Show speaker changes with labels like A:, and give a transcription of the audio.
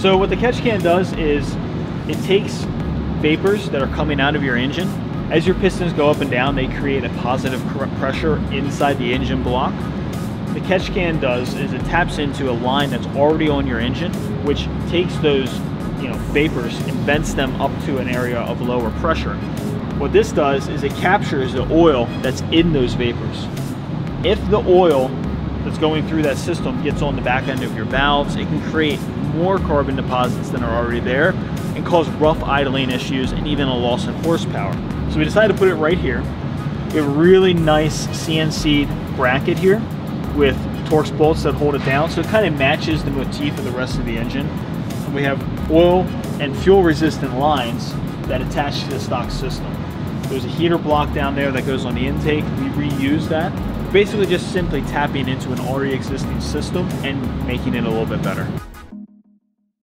A: So what the catch can does is it takes vapors that are coming out of your engine. As your pistons go up and down, they create a positive pressure inside the engine block. The catch can does is it taps into a line that's already on your engine, which takes those you know, vapors and vents them up to an area of lower pressure. What this does is it captures the oil that's in those vapors. If the oil that's going through that system gets on the back end of your valves, it can create more carbon deposits than are already there and cause rough idling issues and even a loss in horsepower. So we decided to put it right here. We have a really nice CNC bracket here with Torx bolts that hold it down. So it kind of matches the motif of the rest of the engine. And we have oil and fuel resistant lines that attach to the stock system. There's a heater block down there that goes on the intake. We reuse that. Basically just simply tapping into an already existing system and making it a little bit better.